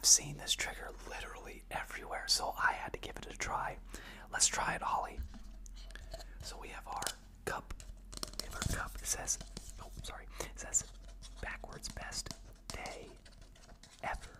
have seen this trigger literally everywhere, so I had to give it a try. Let's try it, Holly. So we have our cup. We have our cup. It says, oh, sorry. It says backwards best day ever.